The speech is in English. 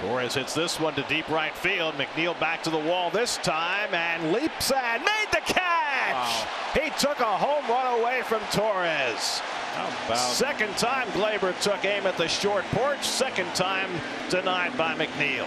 Torres hits this one to deep right field. McNeil back to the wall this time and leaps and made the catch. Wow. He took a home run away from Torres. Second time Gleyber took aim at the short porch. Second time denied by McNeil.